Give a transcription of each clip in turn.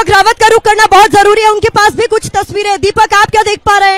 दीपक रावत का रुख करना बहुत ज़रूरी है। उनके पास भी कुछ तस्वीरें दीपक, आप क्या देख पा रहे हैं?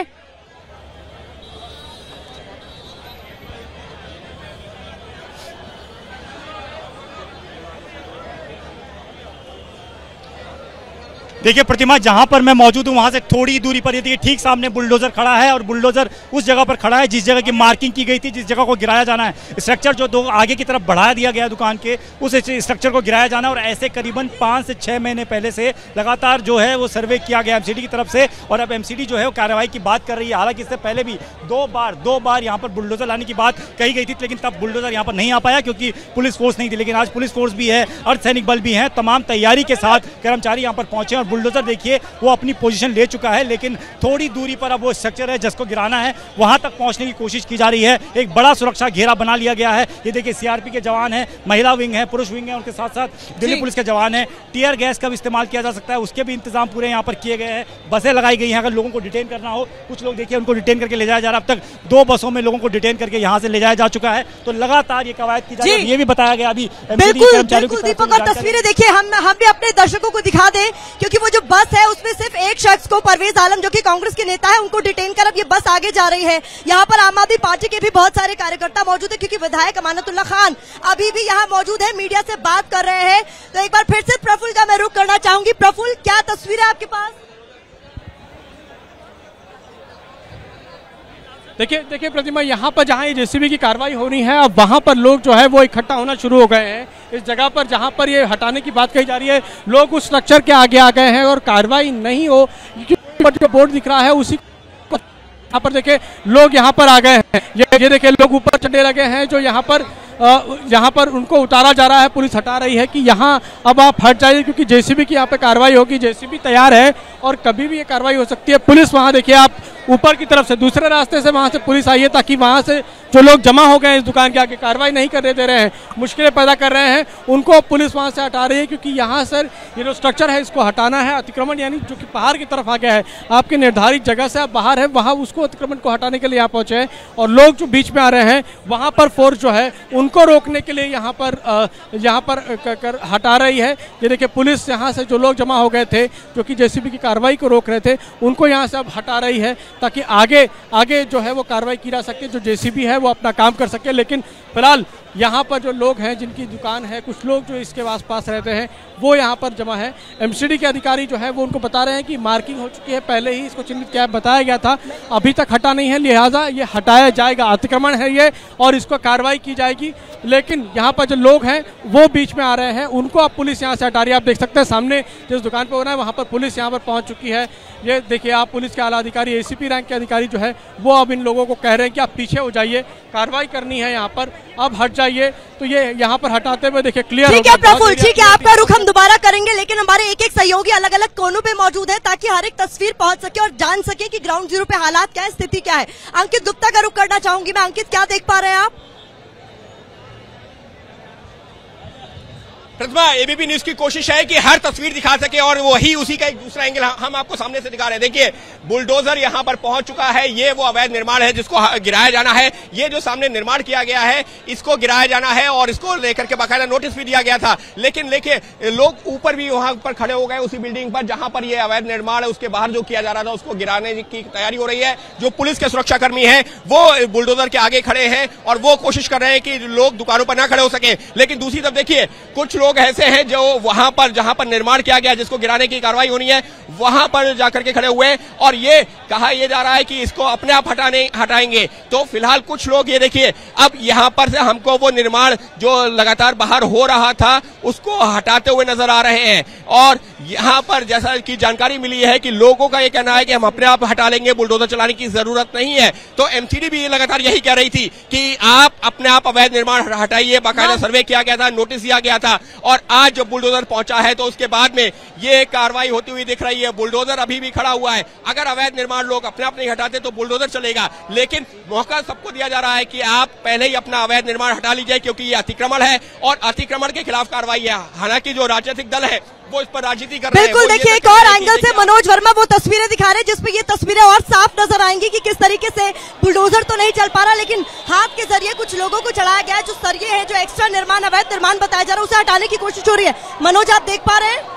देखिए प्रतिमा, जहाँ पर मैं मौजूद हूँ, वहाँ से थोड़ी दूरी पर, ये देखिए, ठीक सामने बुलडोजर खड़ा है और बुलडोजर उस जगह पर खड़ा है जिस जगह की मार्किंग की गई थी, जिस जगह को गिराया जाना है। स्ट्रक्चर जो दो आगे की तरफ़ बढ़ा दिया गया दुकान के, उस स्ट्रक्चर को गिराया जाना और ऐसे करीबन पाँच से छः महीने पहले से लगातार जो है वो सर्वे किया गया एमसीडी की तरफ़ से और अब एमसीडी जो है वो कार्रवाई की बात कर रही है। हालाँकि इससे पहले भी दो बार दो बार यहाँ पर बुलडोजर लाने की बात कही गई थी, लेकिन तब बुलडोजर यहाँ पर नहीं आ पाया क्योंकि पुलिस फोर्स नहीं थी, लेकिन आज पुलिस फोर्स भी है अर्धसैनिक बल भी है, तमाम तैयारी के साथ कर्मचारी यहाँ पर पहुँचे और बुलडोजर देखिए वो अपनी पोजीशन ले चुका है लेकिन थोड़ी दूरी पर अब वो स्ट्रक्चर है जिसको गिराना है वहाँ तक पहुँचने की कोशिश की जा रही है। एक बड़ा सुरक्षा घेरा बना लिया गया है। ये देखिए सीआरपी के जवान है महिला विंग है पुरुष विंग है उनके साथ साथ दिल्ली पुलिस के जवान है। टीयर गैस का भी इस्तेमाल किया जा सकता है उसके भी इंतज़ाम पूरे यहाँ पर किए गए हैं। बसें लगाई गई हैं अगर लोगों को डिटेन करना हो कुछ लोग देखिए उनको डिटेन करके ले जाया जा रहा है। अब तक दो बसों में लोगों को डिटेन करके यहाँ से ले जाया जा चुका है। तो लगातार ये कवायद की जा रही है। ये भी बताया गया अभी बिल्कुल बिल्कुल दीपक और तस्वीरें देखिए हम हम भी अपने दर्शकों को दिखा दें क्योंकि वो जो बस है, उसमें सिर्फ़ एक शख्स को परवेज आलम, जो कि कांग्रेस के नेता है, उनको डिटेन कर अब ये बस आगे जा रही है। यहाँ पर आम आदमी पार्टी के भी बहुत सारे कार्यकर्ता मौजूद है, क्योंकि विधायक अमानतुल्ला खान अभी भी यहाँ मौजूद है, मीडिया से बात कर रहे हैं। तो एक बार फिर से प्रफुल का मैं रुख करना चाहूँगी। प्रफुल क्या तस्वीर है आपके पास? देखिए देखिए प्रतिमा, यहाँ पर जहाँ ये जेसीबी की कार्रवाई हो रही है, अब वहाँ पर लोग जो है वो इकट्ठा होना शुरू हो गए हैं। इस जगह पर जहाँ पर ये हटाने की बात कही जा रही है, लोग उस स्ट्रक्चर के आगे आ गए हैं और कार्रवाई नहीं हो क्योंकि जो बोर्ड दिख रहा है, उसी यहाँ पर देखिए, लोग यहाँ पर आ गए हैं। ये ये देखिए, लोग ऊपर चढ़ने लगे हैं, जो यहाँ पर यहाँ पर उनको उतारा जा रहा है, पुलिस हटा रही है कि यहाँ अब आप हट जाइए, क्योंकि जेसीबी की यहाँ पे कार्रवाई होगी, जेसीबी तैयार है और कभी भी ये कार्रवाई हो सकती है। पुलिस वहाँ देखिए, आप ऊपर की तरफ़ से, दूसरे रास्ते से वहाँ से पुलिस आई है ताकि वहाँ से जो लोग जमा हो गए हैं इस दुकान के आगे, कार्रवाई नहीं करने दे रहे हैं, मुश्किलें पैदा कर रहे हैं, उनको पुलिस वहाँ से हटा रही है क्योंकि यहाँ, सर, ये जो स्ट्रक्चर है, इसको हटाना है, अतिक्रमण यानी जो कि पहाड़ की तरफ़ आ गया है, आपके निर्धारित जगह से आप बाहर है, वहाँ उसको अतिक्रमण को हटाने के लिए यहाँ पहुँचे हैं और लोग जो बीच में आ रहे हैं, वहाँ पर फोर्स जो है, उनको रोकने के लिए यहाँ पर यहाँ पर कर हटा रही है। ये देखिए, पुलिस यहाँ से जो लोग जमा हो गए थे, जो कि जेसीबी की कार्रवाई को रोक रहे थे, उनको यहाँ से अब हटा रही है। ताकि आगे आगे जो है वो कार्रवाई की जा सके, जो जेसीबी है वो अपना काम कर सके। लेकिन फ़िलहाल यहाँ पर जो लोग हैं, जिनकी दुकान है, कुछ लोग जो इसके आस पास रहते हैं, वो यहाँ पर जमा है। एमसीडी के अधिकारी जो है, वो उनको बता रहे हैं कि मार्किंग हो चुकी है। पहले ही इसको चिन्हित किया, बताया गया था। अभी तक हटा नहीं है, लिहाजा ये हटाया जाएगा। अतिक्रमण है ये और इसको कार्रवाई की जाएगी। लेकिन यहाँ पर जो लोग हैं, वो बीच में आ रहे हैं। उनको अब पुलिस यहाँ से हटा रही है आप देख सकते हैं, सामने जिस दुकान पर हो रहा है, वहाँ पर पुलिस यहाँ पर पहुँच चुकी है। ये देखिए, आप पुलिस के आला अधिकारी एसीपी रैंक के अधिकारी जो है वो अब इन लोगों को कह रहे हैं कि आप पीछे हो जाइए कार्रवाई करनी है यहाँ पर अब हट जाइए। तो ये यहाँ पर हटाते हुए देखिए क्लियर ठीक है प्रफुल ठीक है आपका रुख हम दोबारा करेंगे लेकिन हमारे एक एक सहयोगी अलग अलग कोनों पे मौजूद है ताकि हर एक तस्वीर पहुँच सके और जान सके की ग्राउंड ज़ीरो पे हालात क्या है स्थिति क्या है। अंकित गुप्ता का रुख करना चाहूँगी मैं। अंकित क्या देख पा रहे हैं आप? प्रतिमा एबीपी न्यूज़ की कोशिश है कि हर तस्वीर दिखा सके और वही उसी का एक दूसरा एंगल हम आपको सामने से दिखा रहे हैं। देखिए बुलडोजर यहाँ पर पहुँच चुका है। ये वो अवैध निर्माण है जिसको गिराया जाना है। ये जो सामने निर्माण किया गया है, इसको गिराया जाना है और इसको लेकर के बाकायदा नोटिस भी दिया गया था। लेकिन लेके लोग ऊपर भी वहाँ पर खड़े हो गए उसी बिल्डिंग पर जहाँ पर यह अवैध निर्माण है उसके बाहर जो किया जा रहा था, उसको गिराने की तैयारी हो रही है। जो पुलिस के सुरक्षाकर्मी है, वो बुलडोजर के आगे खड़े हैं और वो कोशिश कर रहे हैं कि लोग दुकानों पर ना खड़े हो सके। लेकिन दूसरी तरफ़ देखिए, कुछ लोग ऐसे हैं जो वहाँ पर जहाँ पर निर्माण किया गया जिसको गिराने की कार्रवाई होनी है वहाँ पर जाकर के खड़े हुए और ये कहा यह जा रहा है कि इसको अपने आप हटाने हटाएँगे। तो फ़िलहाल कुछ लोग ये देखिए अब यहाँ पर से हमको वो निर्माण जो लगातार बाहर हो रहा था उसको हटाते हुए नज़र आ रहे हैं। और यहाँ पर जैसा की जानकारी मिली है कि लोगों का ये कहना है कि हम अपने आप हटा लेंगे बुलडोजर चलाने की ज़रूरत नहीं है। तो एमसीडी भी लगातार यही कह रही थी कि आप अपने आप अवैध निर्माण हटाइए बाकायदा सर्वे किया गया था नोटिस दिया गया था। और आज जब बुलडोजर पहुँचा है तो उसके बाद में ये कार्रवाई होती हुई दिख रही है। बुलडोजर अभी भी खड़ा हुआ है। अगर अवैध निर्माण लोग अपने आप नहीं हटाते तो बुलडोजर चलेगा। लेकिन मौका सबको दिया जा रहा है कि आप पहले ही अपना अवैध निर्माण हटा लीजिए क्योंकि ये अतिक्रमण है और अतिक्रमण के खिलाफ कार्रवाई है। हालाँकि जो राजनीतिक दल है वो इस पर राजनीति कर बिल्कुल देखिए एक और एंगल से मनोज वर्मा वो तस्वीरें दिखा रहे हैं जिसपे ये तस्वीरें और साफ़ नज़र आएँगी कि किस तरीके से बुलडोजर तो नहीं चल पा रहा लेकिन हाथ के ज़रिए कुछ लोगों को चढ़ाया गया है जो सरिये है जो एक्स्ट्रा निर्माण अवैध निर्माण बताया जा रहा है उसे हटाने की कोशिश हो रही है। मनोज आप देख पा रहे हैं?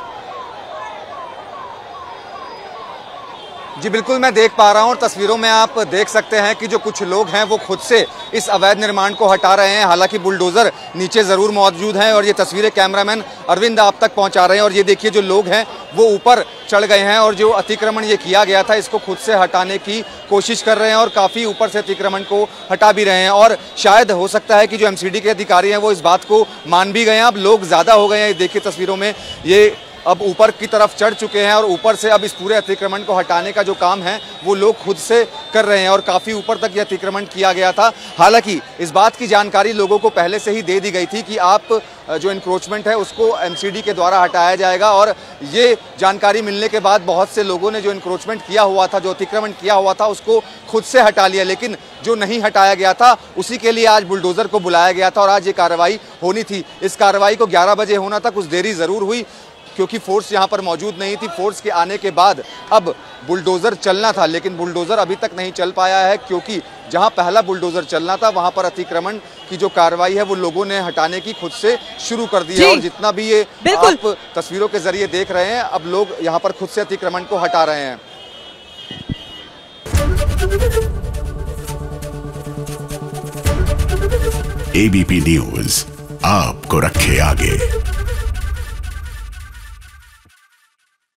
जी बिल्कुल, मैं देख पा रहा हूँ और तस्वीरों में आप देख सकते हैं कि जो कुछ लोग हैं वो खुद से इस अवैध निर्माण को हटा रहे हैं। हालाँकि बुलडोजर नीचे ज़रूर मौजूद हैं और ये तस्वीरें कैमरामैन अरविंद आप तक पहुँचा रहे हैं और ये देखिए, जो लोग हैं वो ऊपर चढ़ गए हैं और जो अतिक्रमण ये किया गया था, इसको खुद से हटाने की कोशिश कर रहे हैं और काफ़ी ऊपर से अतिक्रमण को हटा भी रहे हैं। और शायद हो सकता है कि जो एमसीडी के अधिकारी हैं वो इस बात को मान भी गए हैं। अब लोग ज़्यादा हो गए हैं देखिए तस्वीरों में, ये अब ऊपर की तरफ़ चढ़ चुके हैं और ऊपर से अब इस पूरे अतिक्रमण को हटाने का जो काम है, वो लोग खुद से कर रहे हैं और काफ़ी ऊपर तक ये अतिक्रमण किया गया था। हालाँकि इस बात की जानकारी लोगों को पहले से ही दे दी गई थी कि आप जो इंक्रोचमेंट है, उसको एमसीडी के द्वारा हटाया जाएगा और ये जानकारी मिलने के बाद बहुत से लोगों ने जो इंक्रोचमेंट किया हुआ था, जो अतिक्रमण किया हुआ था, उसको खुद से हटा लिया। लेकिन जो नहीं हटाया गया था, उसी के लिए आज बुलडोजर को बुलाया गया था और आज ये कार्रवाई होनी थी। इस कार्रवाई को 11 बजे होना था कुछ देरी ज़रूर हुई। क्योंकि फोर्स यहाँ पर मौजूद नहीं थी। फोर्स के आने के बाद अब बुलडोज़र चलना था लेकिन बुलडोज़र अभी तक नहीं चल पाया है क्योंकि जहाँ पहला बुलडोज़र चलना था वहाँ पर अतिक्रमण की जो कार्रवाई है वो लोगों ने हटाने की खुद से शुरू कर दी है। और जितना भी ये आप तस्वीरों के ज़रिए देख रहे हैं अब लोग यहाँ पर खुद से अतिक्रमण को हटा रहे हैं। एबीपी न्यूज़ आपको रखे आगे।